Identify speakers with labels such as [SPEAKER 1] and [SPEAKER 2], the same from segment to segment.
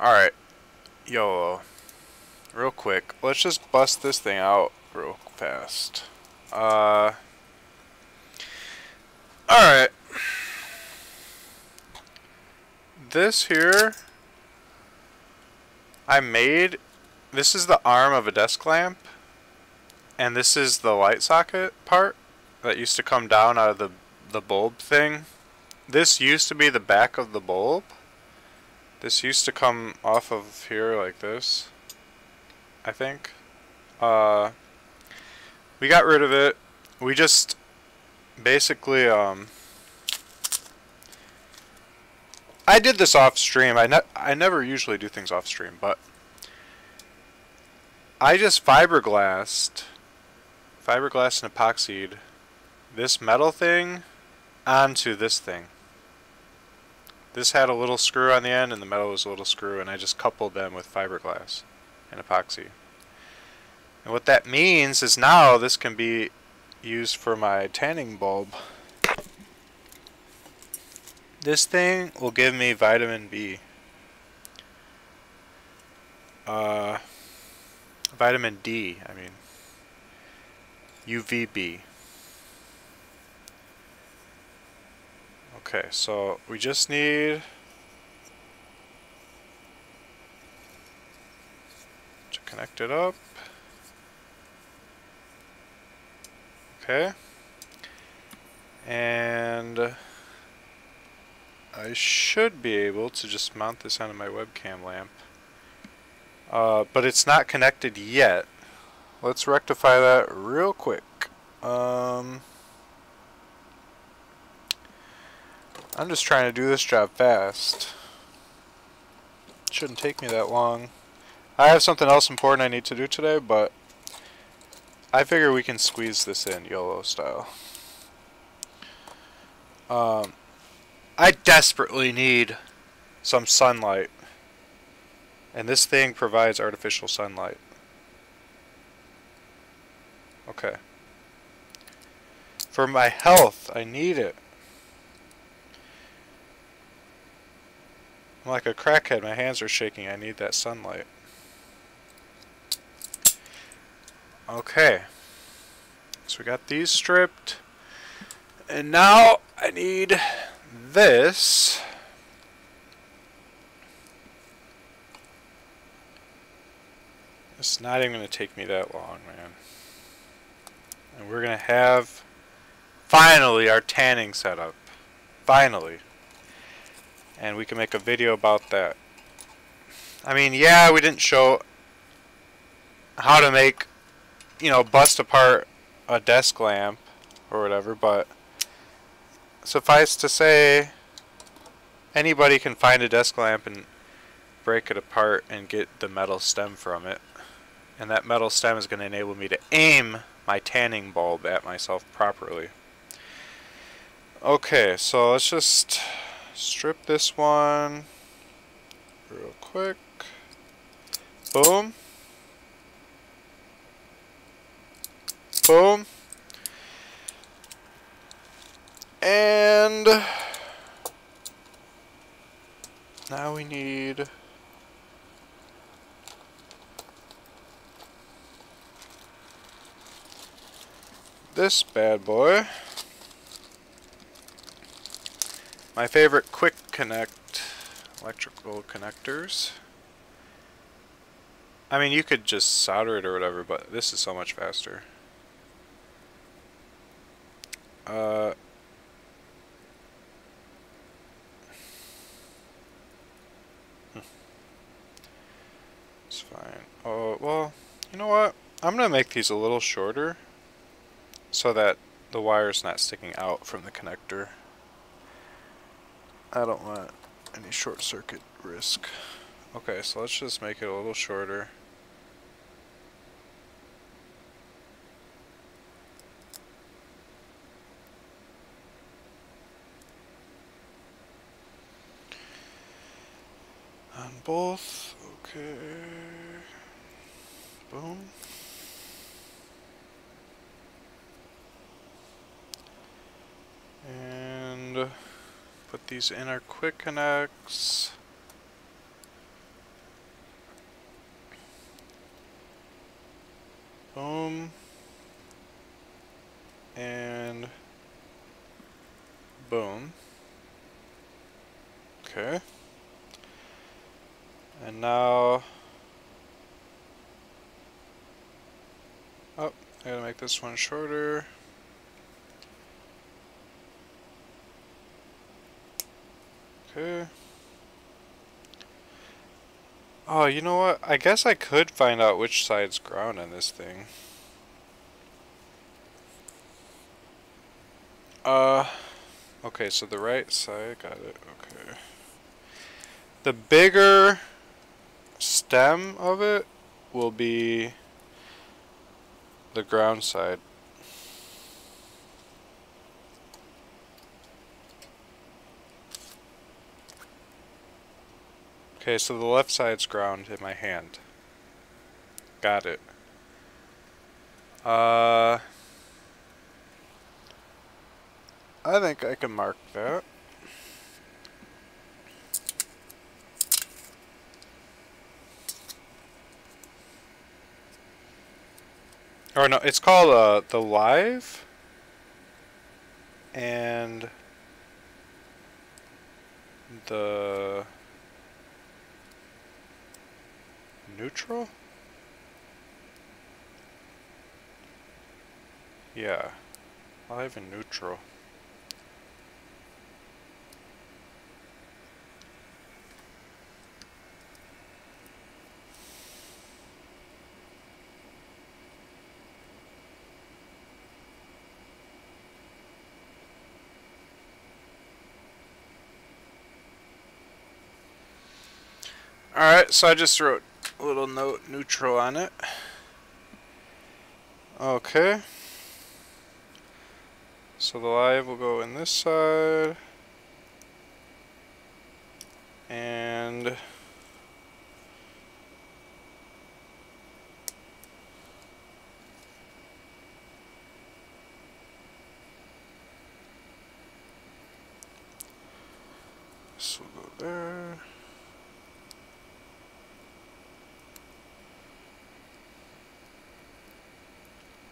[SPEAKER 1] Alright. Yo, real quick. Let's just bust this thing out real fast. Uh. Alright. This here. I made. This is the arm of a desk lamp. And this is the light socket part that used to come down out of the, the bulb thing. This used to be the back of the bulb. This used to come off of here like this. I think. Uh, we got rid of it. We just basically, um, I did this off stream. I, ne I never usually do things off stream, but I just fiberglassed fiberglass and epoxied this metal thing onto this thing. This had a little screw on the end and the metal was a little screw and I just coupled them with fiberglass and epoxy. And what that means is now this can be used for my tanning bulb. This thing will give me vitamin B. Uh, vitamin D, I mean. UVB. Okay, so we just need to connect it up. Okay. And I should be able to just mount this onto my webcam lamp. Uh, but it's not connected yet. Let's rectify that real quick. Um, I'm just trying to do this job fast. Shouldn't take me that long. I have something else important I need to do today, but I figure we can squeeze this in YOLO style. Um, I desperately need some sunlight. And this thing provides artificial sunlight. Okay. For my health, I need it. I'm like a crackhead, my hands are shaking, I need that sunlight. Okay. So we got these stripped. And now I need this. It's not even going to take me that long, man. And we're going to have, finally, our tanning setup. Finally. And we can make a video about that. I mean, yeah, we didn't show how to make, you know, bust apart a desk lamp or whatever, but suffice to say, anybody can find a desk lamp and break it apart and get the metal stem from it. And that metal stem is going to enable me to aim my tanning bulb at myself properly. Okay, so let's just strip this one real quick. Boom. Boom. And now we need this bad boy. My favorite quick connect electrical connectors. I mean, you could just solder it or whatever, but this is so much faster. Uh, hmm. it's fine. Oh, well, you know what? I'm going to make these a little shorter so that the wire's not sticking out from the connector. I don't want any short circuit risk. Okay, so let's just make it a little shorter. On both, okay. these inner quick connects. Boom. And boom. Okay. And now Oh, I gotta make this one shorter. Okay. Oh, you know what? I guess I could find out which side's ground on this thing. Uh, okay, so the right side, got it, okay. The bigger stem of it will be the ground side. Okay, so the left side's ground in my hand. Got it. Uh, I think I can mark that. Or no, it's called uh, the live and the neutral? Yeah, live and neutral. Alright, so I just wrote little note neutral on it. Okay. So the live will go in this side. And this will go there.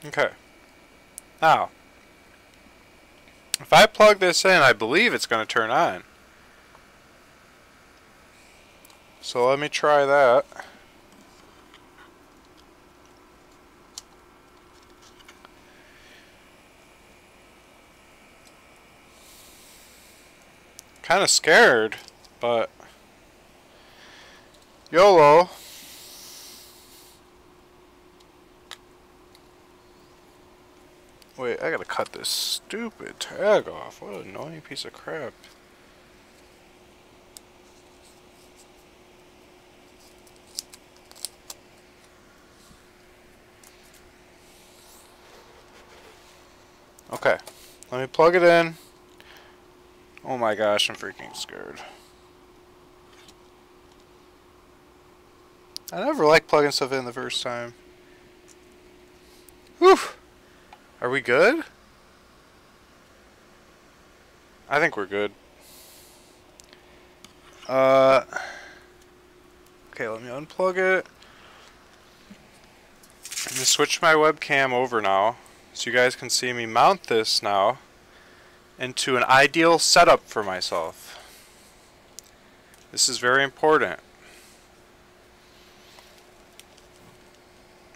[SPEAKER 1] Okay. Now, if I plug this in, I believe it's going to turn on. So let me try that. Kind of scared, but YOLO. Wait, I gotta cut this stupid tag off. What an annoying piece of crap. Okay, let me plug it in. Oh my gosh, I'm freaking scared. I never like plugging stuff in the first time. Whew! Are we good? I think we're good. Uh, okay, let me unplug it. I'm going to switch my webcam over now so you guys can see me mount this now into an ideal setup for myself. This is very important.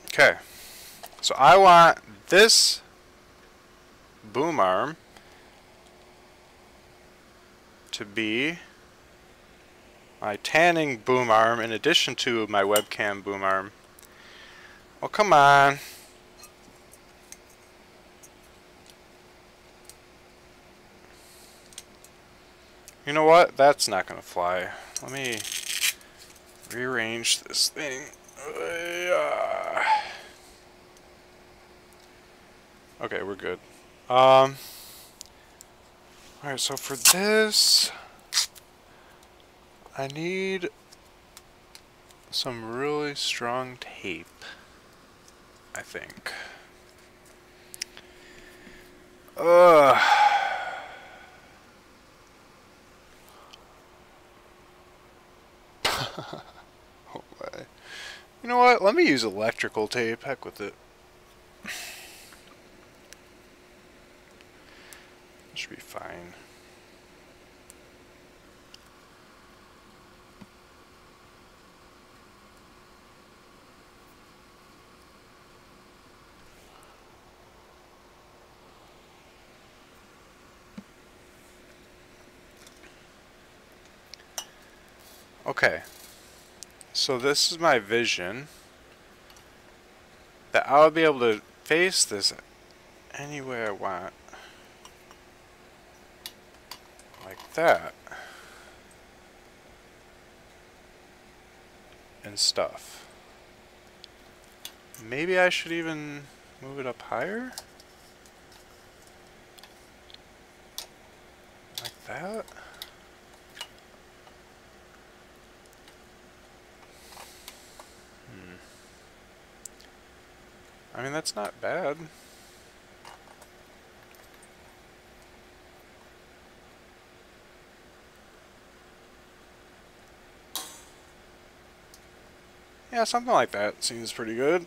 [SPEAKER 1] Okay, so I want this boom arm to be my tanning boom arm in addition to my webcam boom arm. Oh, come on. You know what? That's not going to fly. Let me rearrange this thing. Uh, okay, we're good. Um, Alright, so for this, I need some really strong tape, I think. Ugh. oh my. You know what? Let me use electrical tape. Heck with it. should be fine. Okay, so this is my vision that I'll be able to face this anywhere I want. That. And stuff. Maybe I should even move it up higher? Like that? Hmm. I mean, that's not bad. Yeah, something like that seems pretty good.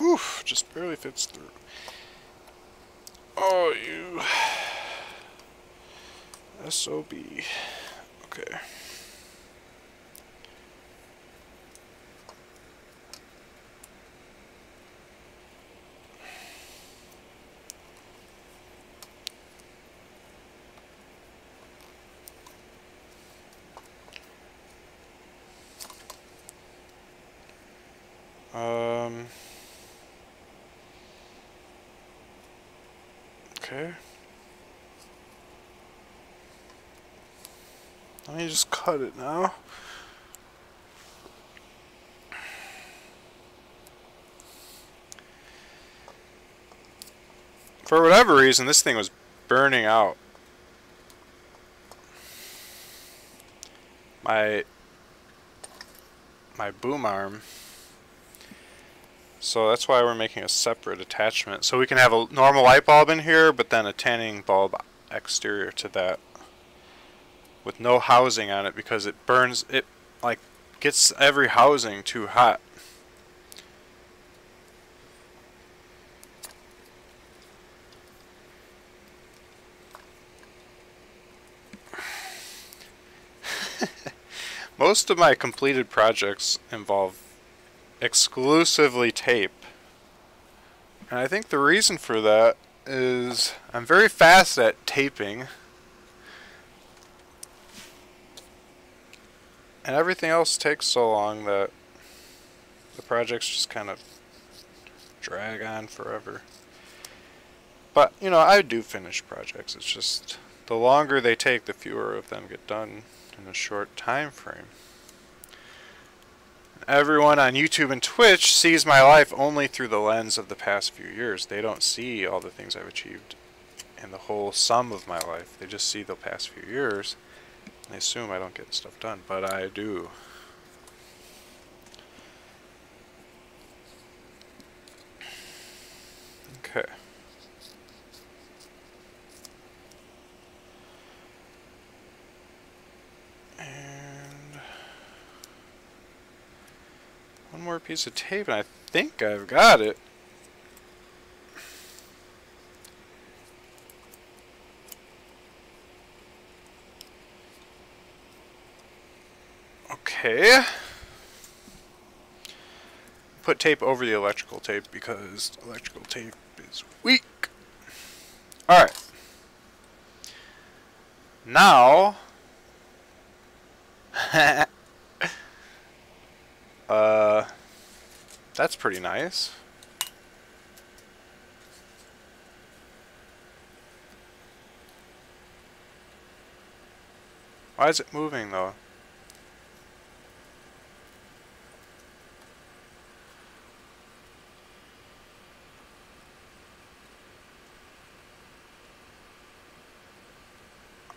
[SPEAKER 1] Oof, just barely fits through. Oh, you. SOB. Okay. Um. Okay. Let just cut it now. For whatever reason, this thing was burning out. My my boom arm. So that's why we're making a separate attachment. So we can have a normal light bulb in here, but then a tanning bulb exterior to that. With no housing on it because it burns, it like gets every housing too hot. Most of my completed projects involve exclusively tape. And I think the reason for that is I'm very fast at taping. And everything else takes so long that the projects just kind of drag on forever. But, you know, I do finish projects. It's just the longer they take, the fewer of them get done in a short time frame. Everyone on YouTube and Twitch sees my life only through the lens of the past few years. They don't see all the things I've achieved and the whole sum of my life. They just see the past few years. They assume I don't get stuff done, but I do. Okay. And one more piece of tape, and I think I've got it. Okay. Put tape over the electrical tape because electrical tape is weak. Alright. Now, uh, that's pretty nice. Why is it moving though?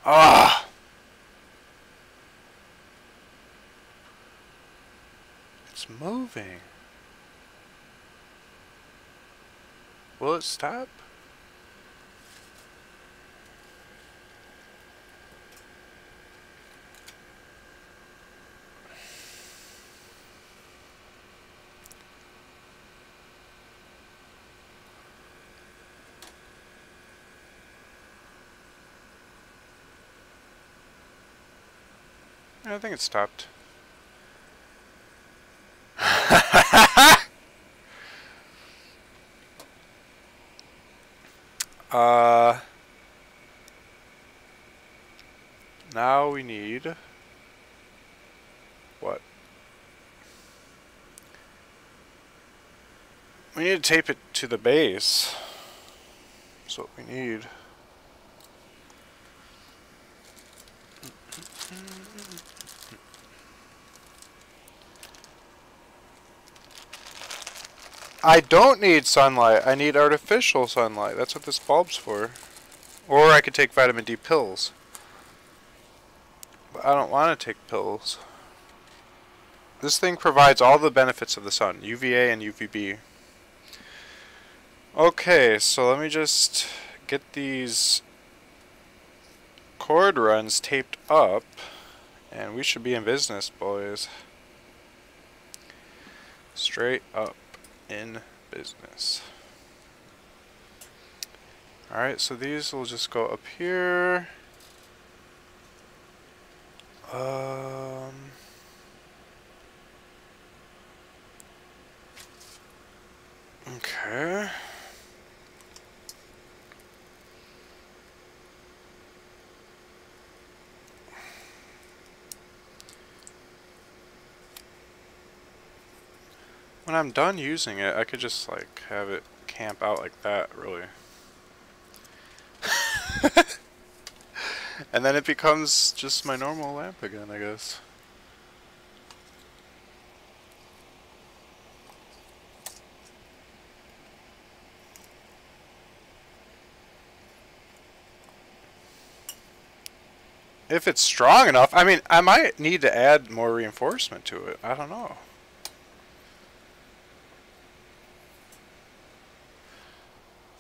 [SPEAKER 1] Ah! It's moving. Will it stop? I think it stopped. uh, now we need what? We need to tape it to the base. That's what we need. Mm-hmm. I don't need sunlight. I need artificial sunlight. That's what this bulb's for. Or I could take vitamin D pills. But I don't want to take pills. This thing provides all the benefits of the sun. UVA and UVB. Okay, so let me just get these cord runs taped up. And we should be in business, boys. Straight up in business. Alright, so these will just go up here. Um, okay. When I'm done using it, I could just like have it camp out like that, really. and then it becomes just my normal lamp again, I guess. If it's strong enough, I mean, I might need to add more reinforcement to it. I don't know.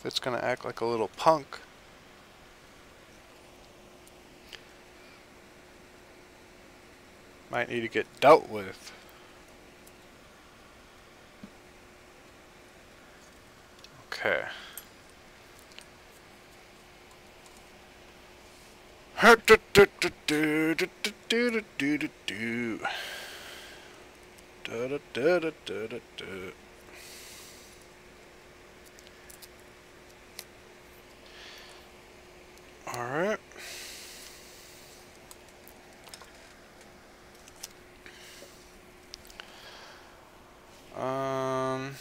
[SPEAKER 1] If it's going to act like a little punk. Might need to get dealt with. Okay. Alright. Um,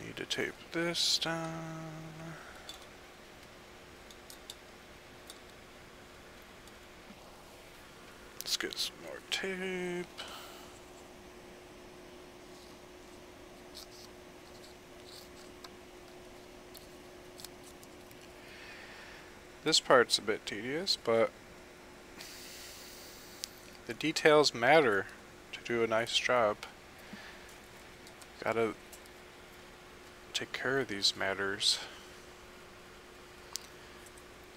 [SPEAKER 1] need to tape this down. Let's get some more tape. This part's a bit tedious, but the details matter to do a nice job. Gotta take care of these matters.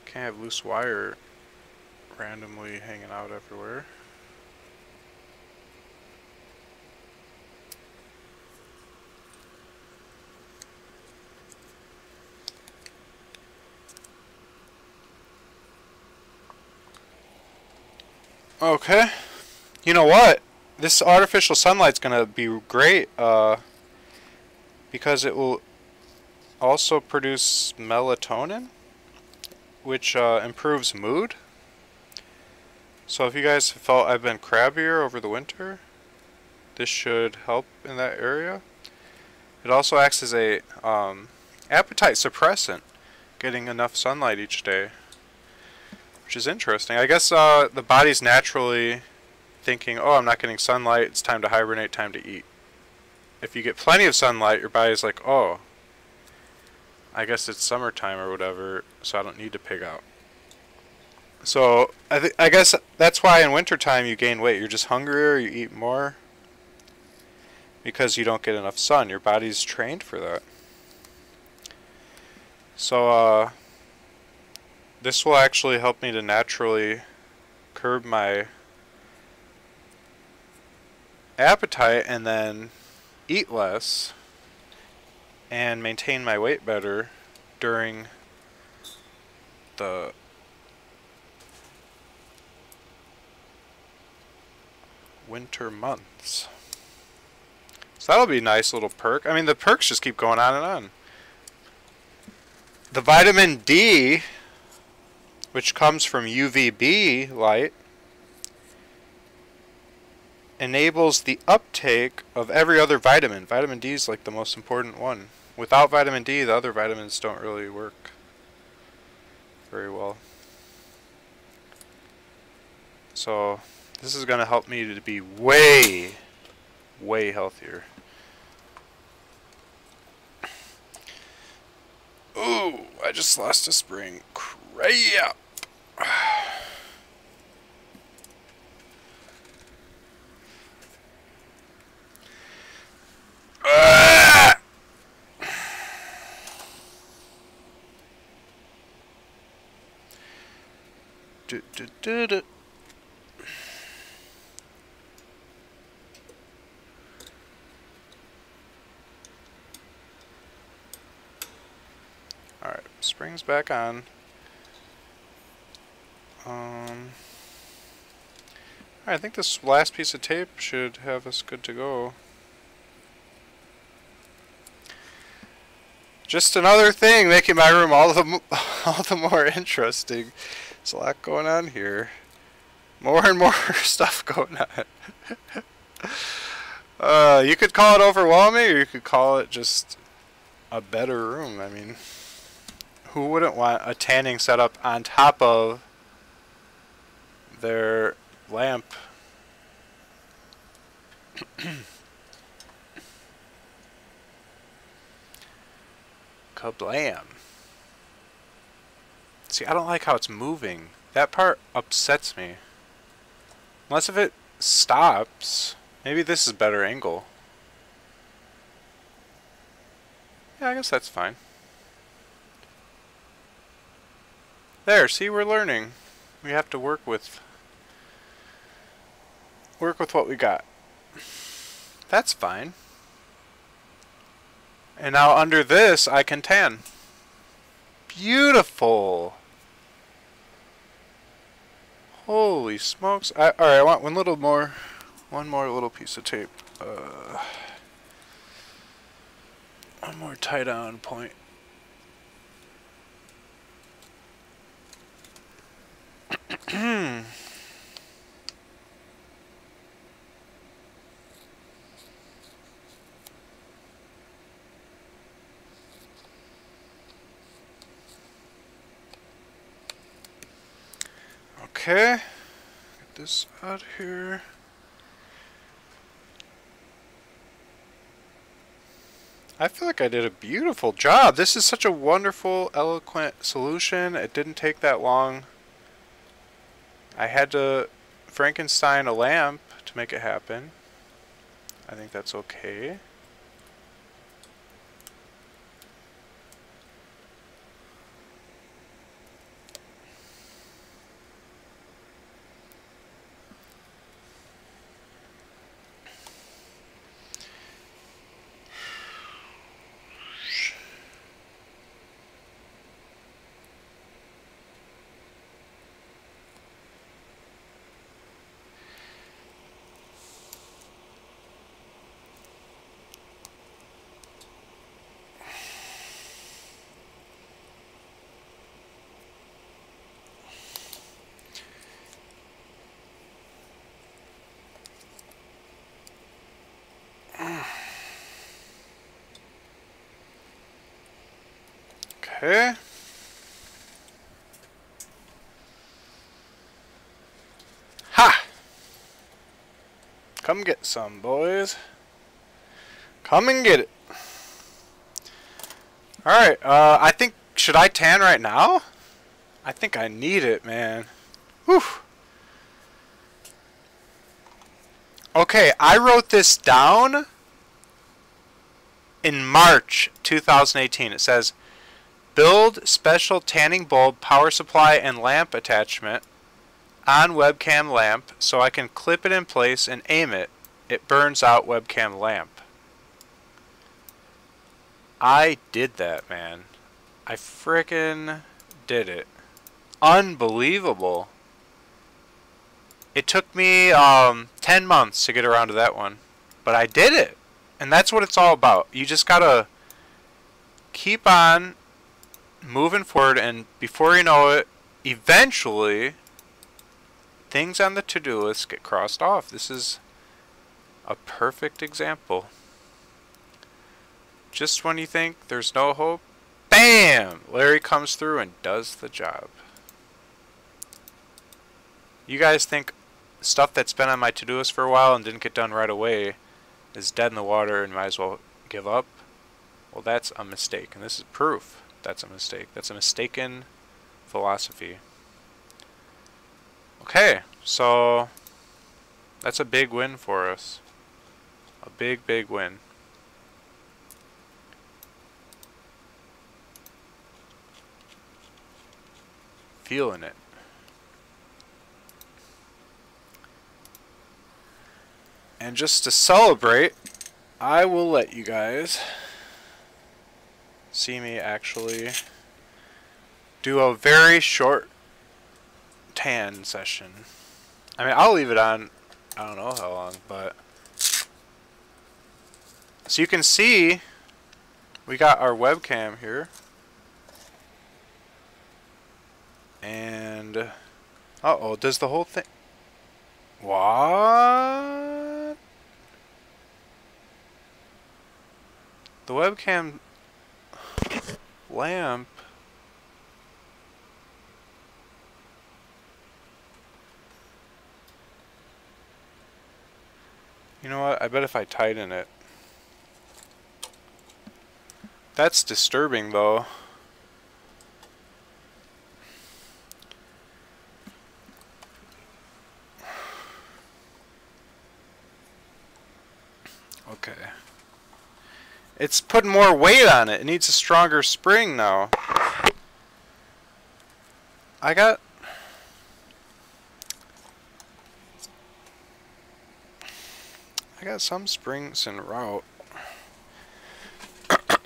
[SPEAKER 1] Can't have loose wire randomly hanging out everywhere. Okay. You know what? This artificial sunlight's to be great uh, because it will also produce melatonin, which uh, improves mood. So if you guys felt I've been crabbier over the winter, this should help in that area. It also acts as a um, appetite suppressant, getting enough sunlight each day which is interesting. I guess uh, the body's naturally thinking, oh, I'm not getting sunlight, it's time to hibernate, time to eat. If you get plenty of sunlight, your body's like, oh, I guess it's summertime or whatever, so I don't need to pig out. So, I, I guess that's why in wintertime you gain weight. You're just hungrier, you eat more, because you don't get enough sun. Your body's trained for that. So, uh, this will actually help me to naturally curb my appetite and then eat less and maintain my weight better during the winter months. So that'll be a nice little perk. I mean, the perks just keep going on and on. the vitamin D, which comes from UVB light, enables the uptake of every other vitamin. Vitamin D is like the most important one. Without vitamin D, the other vitamins don't really work very well. So, this is going to help me to be way, way healthier. Ooh, I just lost a spring. Crap. Ah! Do, do, do, do. Alright, springs back on. I think this last piece of tape should have us good to go. Just another thing making my room all the all the more interesting. There's a lot going on here. More and more stuff going on. uh, you could call it overwhelming, or you could call it just a better room. I mean, who wouldn't want a tanning setup on top of their lamp? Kablam. See, I don't like how it's moving. That part upsets me. Unless if it stops. Maybe this is better angle. Yeah, I guess that's fine. There, see, we're learning. We have to work with... Work with what we got. That's fine. And now under this, I can tan. Beautiful. Holy smokes. I, Alright, I want one little more, one more little piece of tape. Uh, one more tie down point. Hmm. Okay. Get this out here. I feel like I did a beautiful job. This is such a wonderful, eloquent solution. It didn't take that long. I had to Frankenstein a lamp to make it happen. I think that's okay. Okay. Ha! Come get some, boys. Come and get it. Alright, uh, I think, should I tan right now? I think I need it, man. Whew. Okay, I wrote this down in March 2018. It says, Build special tanning bulb power supply and lamp attachment on webcam lamp so I can clip it in place and aim it. It burns out webcam lamp. I did that, man. I frickin' did it. Unbelievable. It took me um, 10 months to get around to that one. But I did it. And that's what it's all about. You just gotta keep on moving forward, and before you know it, eventually, things on the to-do list get crossed off. This is a perfect example. Just when you think there's no hope, BAM! Larry comes through and does the job. You guys think stuff that's been on my to-do list for a while and didn't get done right away is dead in the water and might as well give up? Well, that's a mistake, and this is proof that's a mistake. That's a mistaken philosophy. Okay, so that's a big win for us. A big, big win. Feeling it. And just to celebrate, I will let you guys see me actually do a very short tan session. I mean, I'll leave it on, I don't know how long, but... So you can see, we got our webcam here. And, uh-oh, does the whole thing... What? The webcam lamp You know what? I bet if I tighten it. That's disturbing though. Okay. It's putting more weight on it. It needs a stronger spring now. I got... I got some springs en route.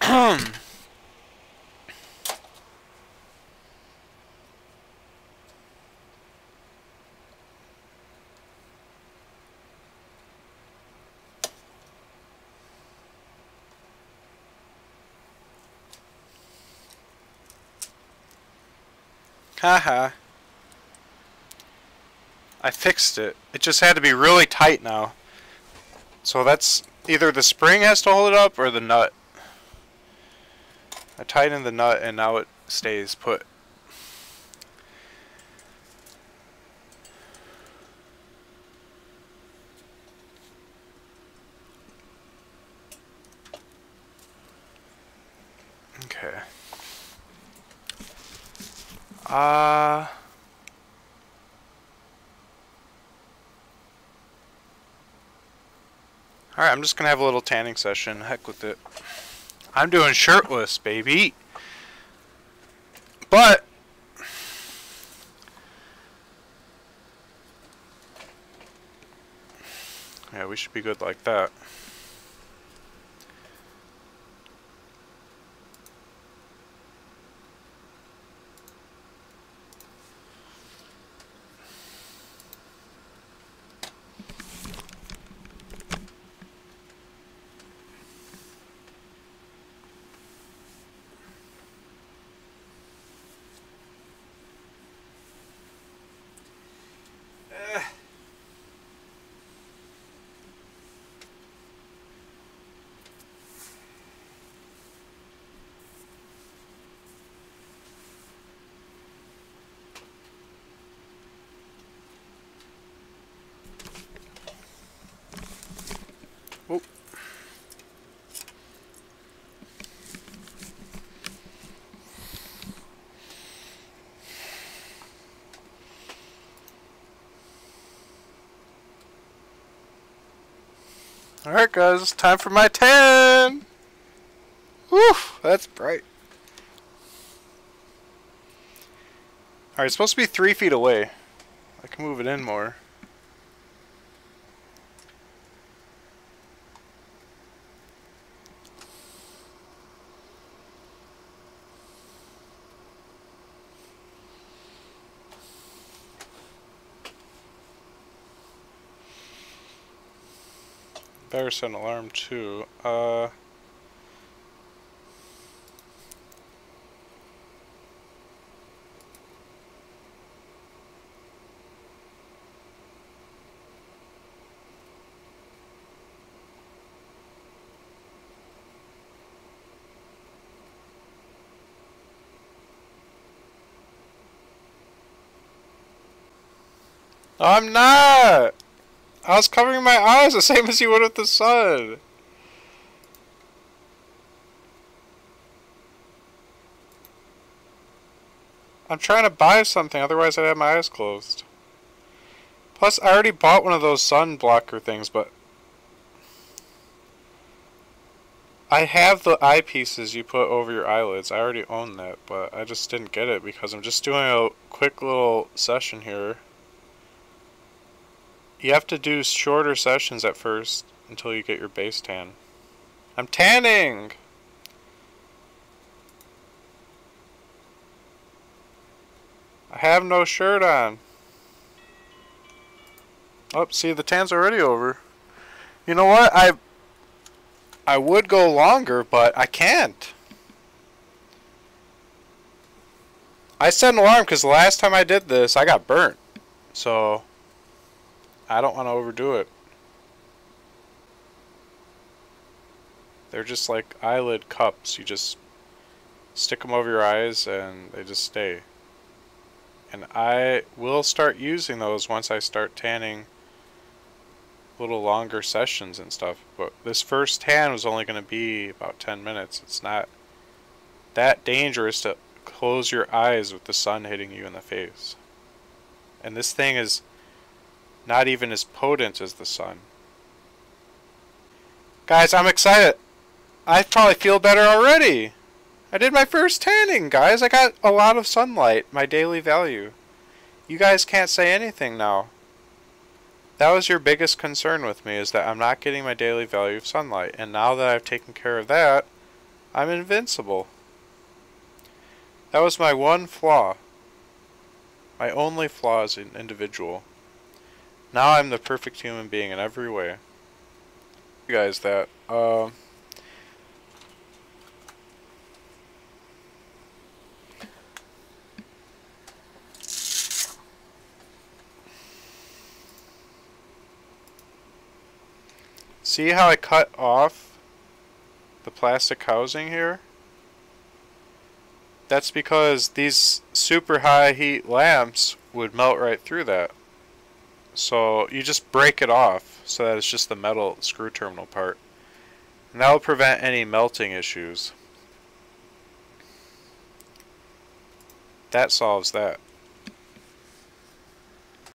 [SPEAKER 1] Haha. I fixed it. It just had to be really tight now. So that's either the spring has to hold it up or the nut. I tightened the nut and now it stays put. Okay. Uh... Alright, I'm just gonna have a little tanning session. Heck with it. I'm doing shirtless, baby. But... Yeah, we should be good like that. Alright guys, time for my 10! Whew, that's bright. Alright, it's supposed to be 3 feet away. I can move it in more. set an alarm too. Uh, I'm not! I was covering my eyes the same as you would with the sun. I'm trying to buy something, otherwise I'd have my eyes closed. Plus, I already bought one of those sun blocker things, but... I have the eyepieces you put over your eyelids. I already own that, but I just didn't get it because I'm just doing a quick little session here. You have to do shorter sessions at first until you get your base tan. I'm tanning! I have no shirt on. Oh, see, the tan's already over. You know what? I I would go longer, but I can't. I set an alarm because the last time I did this, I got burnt. So, I don't want to overdo it. They're just like eyelid cups. You just stick them over your eyes and they just stay. And I will start using those once I start tanning little longer sessions and stuff. But this first tan was only going to be about 10 minutes. It's not that dangerous to close your eyes with the sun hitting you in the face. And this thing is not even as potent as the sun. Guys, I'm excited. I probably feel better already. I did my first tanning, guys. I got a lot of sunlight, my daily value. You guys can't say anything now. That was your biggest concern with me, is that I'm not getting my daily value of sunlight. And now that I've taken care of that, I'm invincible. That was my one flaw. My only flaw as an individual. Now I'm the perfect human being in every way. You guys that. Uh, See how I cut off the plastic housing here? That's because these super high heat lamps would melt right through that. So you just break it off so that it's just the metal screw terminal part. And that will prevent any melting issues. That solves that.